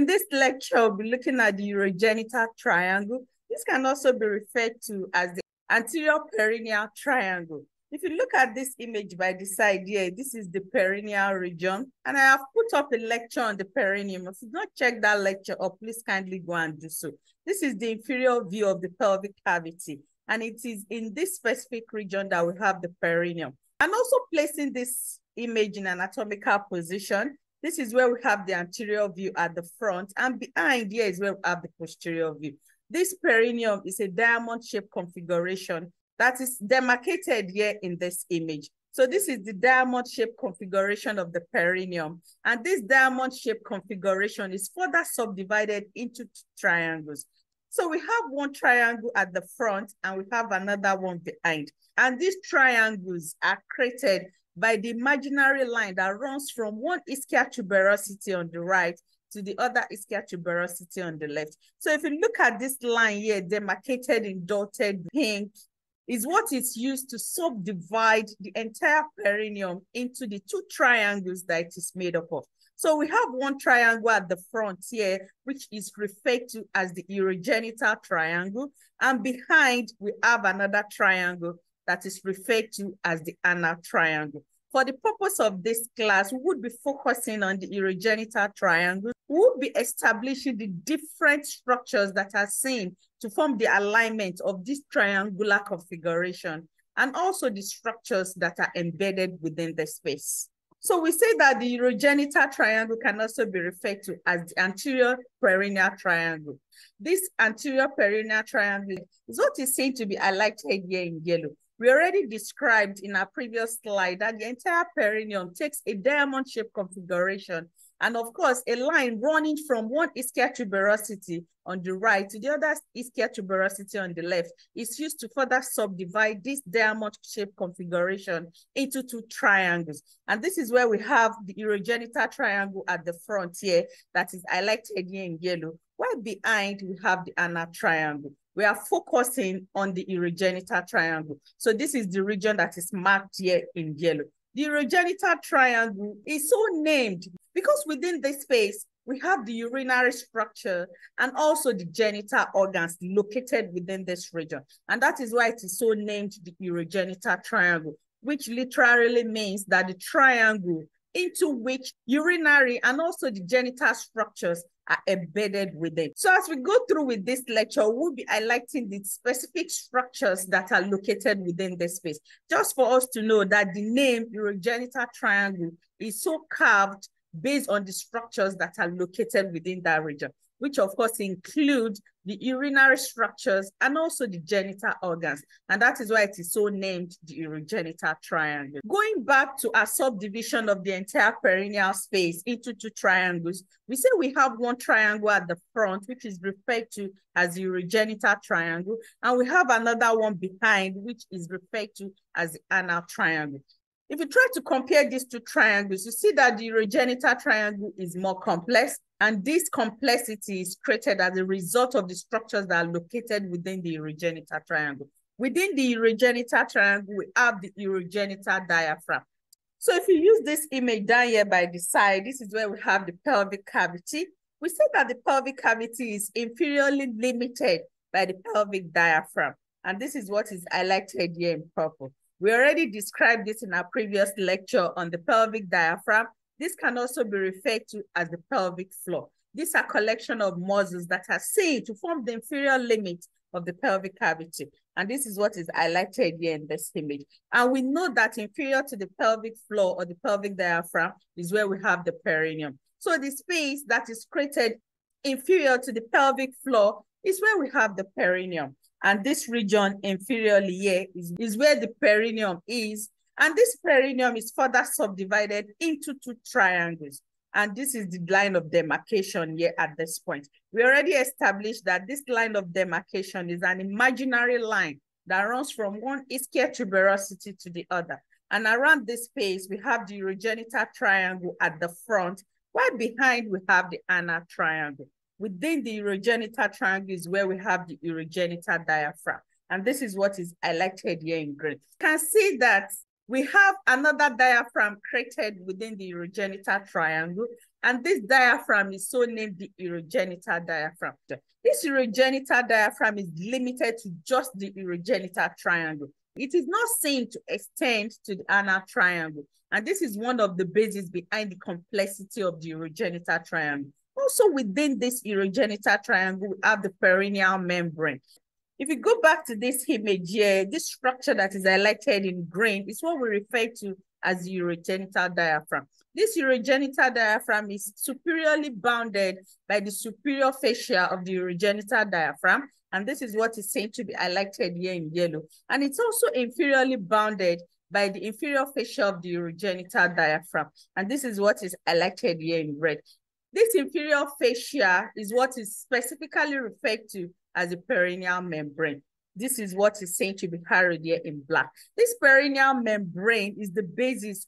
In this lecture, we'll be looking at the urogenital triangle. This can also be referred to as the anterior perineal triangle. If you look at this image by the side here, this is the perineal region. And I have put up a lecture on the perineum. If you not check that lecture up, please kindly go and do so. This is the inferior view of the pelvic cavity. And it is in this specific region that we have the perineum. And also placing this image in anatomical position, this is where we have the anterior view at the front and behind here is where we have the posterior view. This perineum is a diamond-shaped configuration that is demarcated here in this image. So this is the diamond-shaped configuration of the perineum. And this diamond-shaped configuration is further subdivided into triangles. So we have one triangle at the front and we have another one behind. And these triangles are created by the imaginary line that runs from one ischial tuberosity on the right to the other ischial tuberosity on the left. So if you look at this line here, demarcated in dotted pink, is what is used to subdivide the entire perineum into the two triangles that it is made up of. So we have one triangle at the front here, which is referred to as the urogenital triangle. And behind, we have another triangle that is referred to as the anal triangle. For the purpose of this class, we would be focusing on the urogenital triangle. We would be establishing the different structures that are seen to form the alignment of this triangular configuration and also the structures that are embedded within the space. So we say that the urogenital triangle can also be referred to as the anterior perineal triangle. This anterior perineal triangle is what is seen to be highlighted here in yellow. We already described in our previous slide that the entire perineum takes a diamond-shaped configuration. And of course, a line running from one ischial tuberosity on the right to the other ischial tuberosity on the left is used to further subdivide this diamond-shaped configuration into two triangles. And this is where we have the urogenital triangle at the front here that is highlighted here in yellow, while behind we have the anal triangle we are focusing on the urogenital triangle. So this is the region that is marked here in yellow. The urogenital triangle is so named because within this space, we have the urinary structure and also the genital organs located within this region. And that is why it is so named the urogenital triangle, which literally means that the triangle into which urinary and also the genital structures are embedded within. So as we go through with this lecture, we'll be highlighting the specific structures that are located within the space. Just for us to know that the name urogenital triangle is so carved based on the structures that are located within that region which of course include the urinary structures and also the genital organs. And that is why it is so named the urogenital triangle. Going back to our subdivision of the entire perineal space into two triangles, we say we have one triangle at the front, which is referred to as the urogenital triangle, and we have another one behind, which is referred to as the anal triangle. If you try to compare these two triangles, you see that the urogenital triangle is more complex, and this complexity is created as a result of the structures that are located within the urogenital triangle. Within the urogenital triangle, we have the urogenital diaphragm. So if you use this image down here by the side, this is where we have the pelvic cavity. We say that the pelvic cavity is inferiorly limited by the pelvic diaphragm. And this is what is highlighted here in purple. We already described this in our previous lecture on the pelvic diaphragm. This can also be referred to as the pelvic floor. These are collection of muscles that are seen to form the inferior limit of the pelvic cavity. And this is what is highlighted here in this image. And we know that inferior to the pelvic floor or the pelvic diaphragm is where we have the perineum. So the space that is created inferior to the pelvic floor is where we have the perineum. And this region inferiorly is, is where the perineum is. And this perineum is further subdivided into two triangles. And this is the line of demarcation here at this point. We already established that this line of demarcation is an imaginary line that runs from one ischial tuberosity to the other. And around this space, we have the urogenital triangle at the front, while behind we have the anal triangle. Within the urogenital triangle is where we have the urogenital diaphragm. And this is what is highlighted here in green. You can see that we have another diaphragm created within the urogenital triangle. And this diaphragm is so named the urogenital diaphragm. This urogenital diaphragm is limited to just the urogenital triangle. It is not seen to extend to the anal triangle. And this is one of the bases behind the complexity of the urogenital triangle. Also within this urogenital triangle, we have the perineal membrane. If you go back to this image here, this structure that is highlighted in green is what we refer to as the urogenital diaphragm. This urogenital diaphragm is superiorly bounded by the superior fascia of the urogenital diaphragm. And this is what is seen to be highlighted here in yellow. And it's also inferiorly bounded by the inferior fascia of the urogenital diaphragm. And this is what is highlighted here in red. This inferior fascia is what is specifically referred to as the perineal membrane. This is what is said to be carried here in black. This perineal membrane is the basis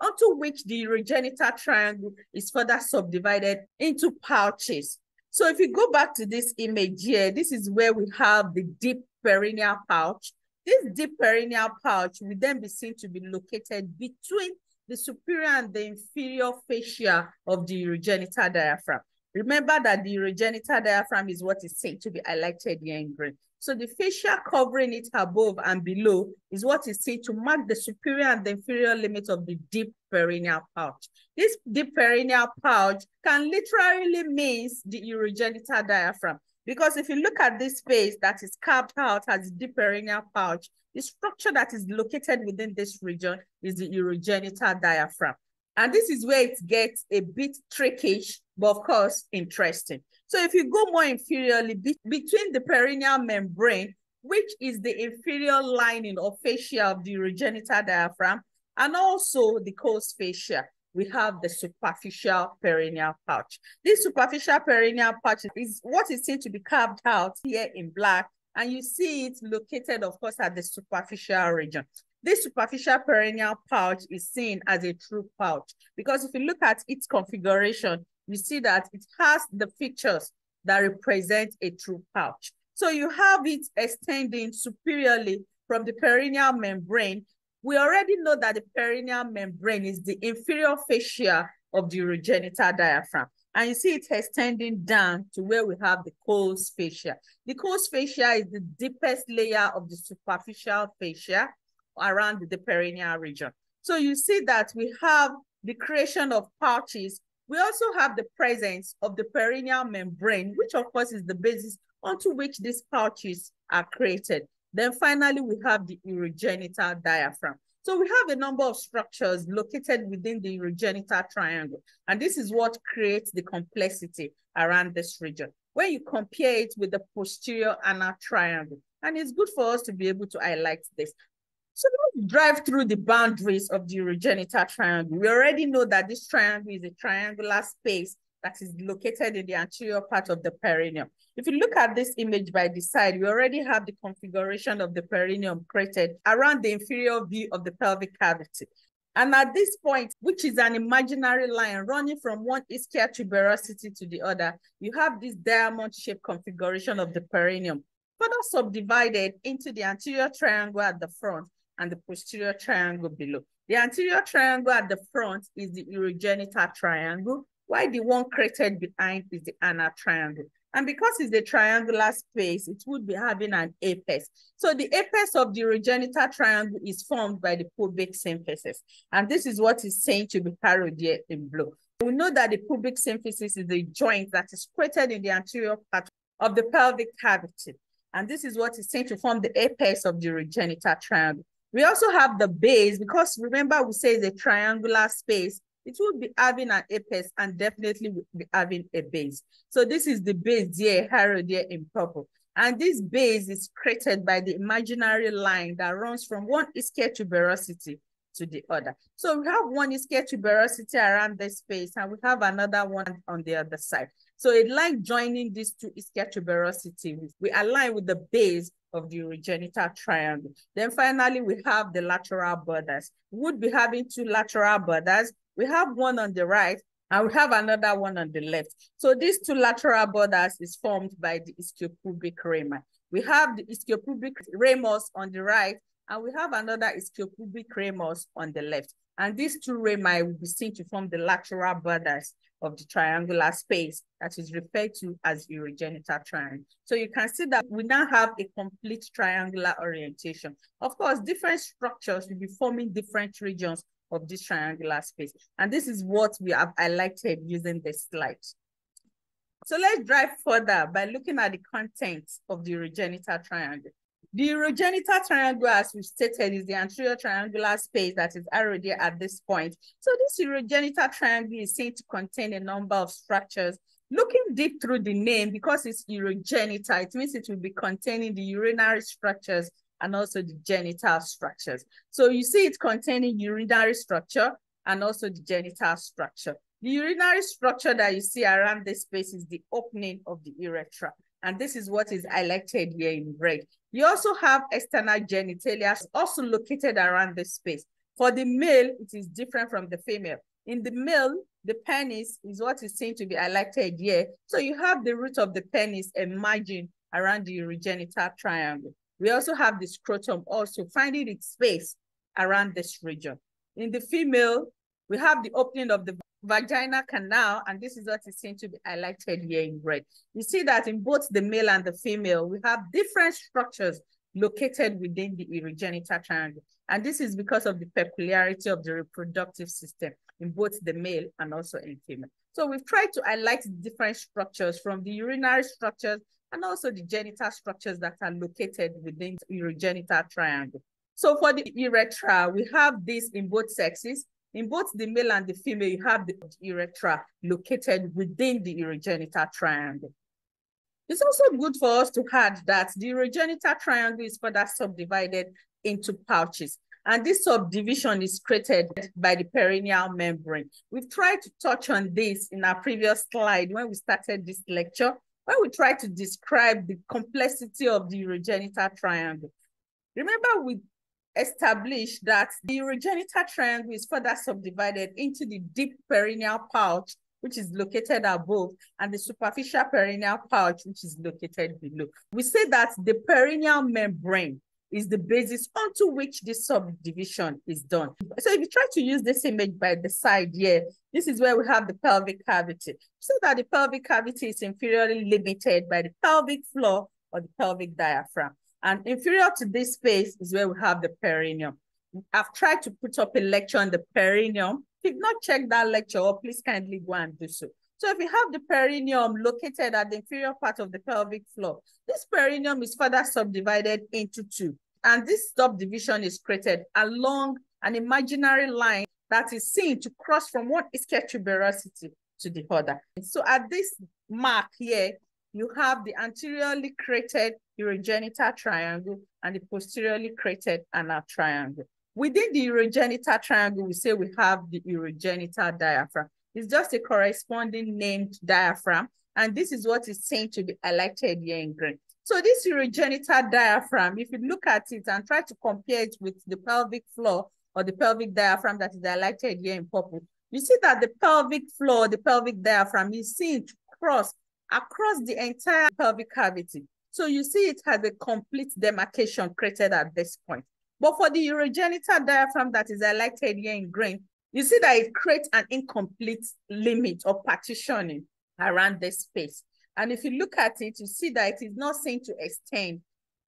onto which the urogenital triangle is further subdivided into pouches. So if you go back to this image here, this is where we have the deep perineal pouch. This deep perineal pouch will then be seen to be located between the superior and the inferior fascia of the urogenital diaphragm. Remember that the urogenital diaphragm is what is said to be highlighted in green. So the fascia covering it above and below is what is said to mark the superior and the inferior limit of the deep perineal pouch. This deep perineal pouch can literally means the urogenital diaphragm. Because if you look at this space that is carved out as deep perineal pouch, the structure that is located within this region is the urogenital diaphragm. And this is where it gets a bit trickish, but of course, interesting. So if you go more inferiorly, be between the perineal membrane, which is the inferior lining or fascia of the urogenital diaphragm, and also the Colles fascia, we have the superficial perineal pouch. This superficial perineal pouch is what is seen to be carved out here in black and you see it located, of course, at the superficial region. This superficial perineal pouch is seen as a true pouch because if you look at its configuration, you see that it has the features that represent a true pouch. So you have it extending superiorly from the perineal membrane. We already know that the perineal membrane is the inferior fascia of the urogenital diaphragm. And you see it extending down to where we have the Colles fascia. The Colles fascia is the deepest layer of the superficial fascia around the perineal region. So you see that we have the creation of pouches. We also have the presence of the perineal membrane, which of course is the basis onto which these pouches are created. Then finally, we have the urogenital diaphragm. So we have a number of structures located within the urogenital triangle. And this is what creates the complexity around this region. When you compare it with the posterior anal triangle, and it's good for us to be able to highlight this. So let's drive through the boundaries of the urogenital triangle. We already know that this triangle is a triangular space that is located in the anterior part of the perineum. If you look at this image by the side, we already have the configuration of the perineum created around the inferior view of the pelvic cavity. And at this point, which is an imaginary line running from one ischial tuberosity to the other, you have this diamond-shaped configuration of the perineum, further subdivided into the anterior triangle at the front and the posterior triangle below. The anterior triangle at the front is the urogenital triangle, while the one created behind is the anal triangle. And because it's a triangular space, it would be having an apex. So the apex of the urogenital triangle is formed by the pubic symphysis. And this is what is saying to be carried here in blue. We know that the pubic symphysis is the joint that is created in the anterior part of the pelvic cavity. And this is what is saying to form the apex of the urogenital triangle. We also have the base because remember we say it's a triangular space it will be having an apex and definitely will be having a base. So this is the base here, harrowed here in purple. And this base is created by the imaginary line that runs from one ischial tuberosity to the other. So we have one ischial tuberosity around this space and we have another one on the other side. So it like joining these two ischial tuberosity, we align with the base of the urogenital triangle. Then finally, we have the lateral borders. We would be having two lateral borders we have one on the right and we have another one on the left. So these two lateral borders is formed by the ischiopubic rami. We have the ischiopubic ramus on the right And we have another ischiopubic ramus on the left. And these two rami will be seen to form the lateral borders of the triangular space that is referred to as urogenital triangle. So you can see that we now have a complete triangular orientation. Of course, different structures will be forming different regions of this triangular space. And this is what we have highlighted using this slide. So let's drive further by looking at the contents of the urogenital triangle. The urogenital triangle, as we've stated, is the anterior triangular space that is already at this point. So this urogenital triangle is seen to contain a number of structures. Looking deep through the name, because it's urogenital, it means it will be containing the urinary structures and also the genital structures. So you see it containing urinary structure and also the genital structure. The urinary structure that you see around this space is the opening of the urethra. And this is what is highlighted here in red. You also have external genitalia also located around this space. For the male, it is different from the female. In the male, the penis is what is seen to be highlighted here. So you have the root of the penis emerging around the urogenital triangle. We also have the scrotum also finding its space around this region. In the female, we have the opening of the vaginal canal, and this is what is seen to be highlighted here in red. You see that in both the male and the female, we have different structures located within the urogenital triangle. And this is because of the peculiarity of the reproductive system in both the male and also in female. So we've tried to highlight different structures from the urinary structures and also the genital structures that are located within the urogenital triangle. So for the urethra, we have this in both sexes. In both the male and the female, you have the urethra located within the urogenital triangle. It's also good for us to add that the urogenital triangle is further subdivided into pouches. And this subdivision is created by the perineal membrane. We've tried to touch on this in our previous slide when we started this lecture, when we try to describe the complexity of the urogenital triangle. Remember, we established that the urogenital triangle is further subdivided into the deep perineal pouch, which is located above, and the superficial perineal pouch, which is located below. We say that the perineal membrane is the basis onto which this subdivision is done. So if you try to use this image by the side here, this is where we have the pelvic cavity. So that the pelvic cavity is inferiorly limited by the pelvic floor or the pelvic diaphragm. And inferior to this space is where we have the perineum. I've tried to put up a lecture on the perineum. If you've not checked that lecture, oh, please kindly go and do so. So if you have the perineum located at the inferior part of the pelvic floor, this perineum is further subdivided into two. And this subdivision is created along an imaginary line that is seen to cross from one ischial tuberosity to the other. So at this mark here, you have the anteriorly created urogenital triangle and the posteriorly created anal triangle. Within the urogenital triangle, we say we have the urogenital diaphragm. It's just a corresponding named diaphragm. And this is what is seen to be highlighted here in green. So this urogenital diaphragm, if you look at it and try to compare it with the pelvic floor or the pelvic diaphragm that is highlighted here in purple, you see that the pelvic floor, the pelvic diaphragm is seen to cross across the entire pelvic cavity. So you see it has a complete demarcation created at this point. But for the urogenital diaphragm that is highlighted here in green, you see that it creates an incomplete limit or partitioning around this space. And if you look at it, you see that it is not seen to extend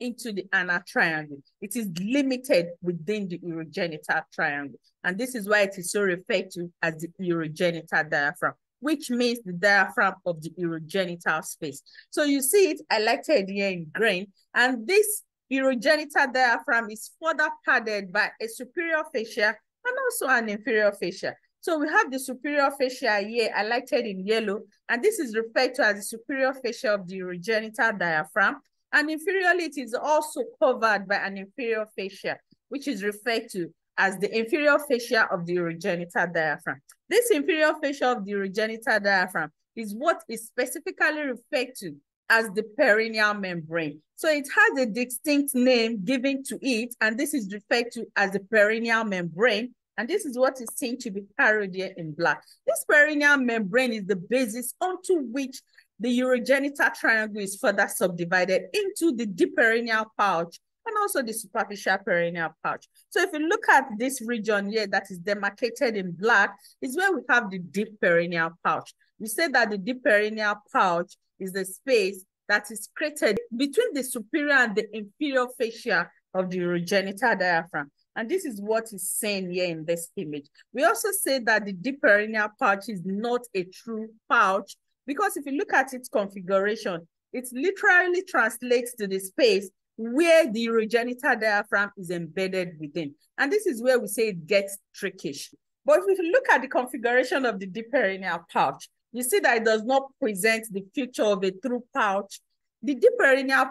into the anal triangle. It is limited within the urogenital triangle. And this is why it is so referred to as the urogenital diaphragm, which means the diaphragm of the urogenital space. So you see it highlighted here in green. And this urogenital diaphragm is further padded by a superior fascia and also an inferior fascia. So we have the superior fascia here highlighted in yellow, and this is referred to as the superior fascia of the urogenital diaphragm. And inferiorly, it is also covered by an inferior fascia, which is referred to as the inferior fascia of the urogenital diaphragm. This inferior fascia of the urogenital diaphragm is what is specifically referred to as the perineal membrane. So it has a distinct name given to it, and this is referred to as the perineal membrane. And this is what is seen to be carried here in black. This perineal membrane is the basis onto which the urogenital triangle is further subdivided into the deep perineal pouch and also the superficial perineal pouch. So if you look at this region here that is demarcated in black, is where we have the deep perineal pouch. We say that the deep perineal pouch is the space that is created between the superior and the inferior fascia of the urogenital diaphragm. And this is what is saying here in this image. We also say that the deep pouch is not a true pouch because if you look at its configuration, it literally translates to the space where the urogenital diaphragm is embedded within. And this is where we say it gets trickish. But if you look at the configuration of the deep pouch, you see that it does not present the feature of a true pouch. The deep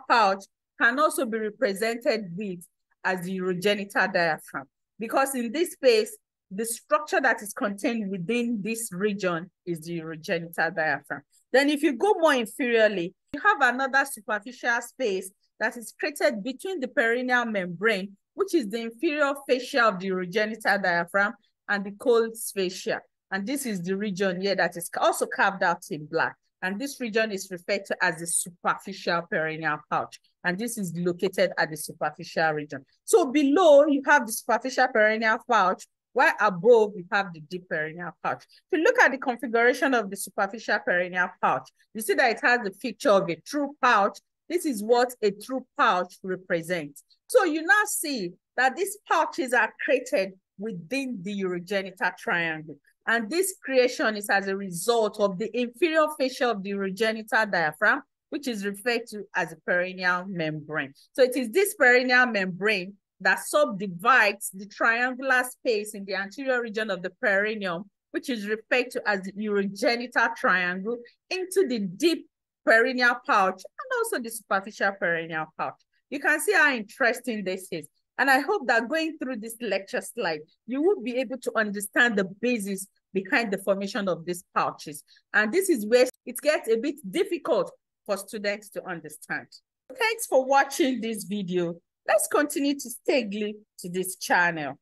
pouch can also be represented with as the urogenital diaphragm. Because in this space, the structure that is contained within this region is the urogenital diaphragm. Then if you go more inferiorly, you have another superficial space that is created between the perineal membrane, which is the inferior fascia of the urogenital diaphragm, and the Colles fascia. And this is the region here that is also carved out in black. And this region is referred to as the superficial perineal pouch. And this is located at the superficial region. So below, you have the superficial perineal pouch, while above, you have the deep perineal pouch. If you look at the configuration of the superficial perineal pouch, you see that it has the feature of a true pouch. This is what a true pouch represents. So you now see that these pouches are created within the urogenital triangle. And this creation is as a result of the inferior fascia of the urogenital diaphragm, which is referred to as a perineal membrane. So it is this perineal membrane that subdivides the triangular space in the anterior region of the perineum, which is referred to as the urogenital triangle, into the deep perineal pouch and also the superficial perineal pouch. You can see how interesting this is. And I hope that going through this lecture slide, you will be able to understand the basis behind the formation of these pouches. And this is where it gets a bit difficult for students to understand. Thanks for watching this video. Let's continue to stay glued to this channel.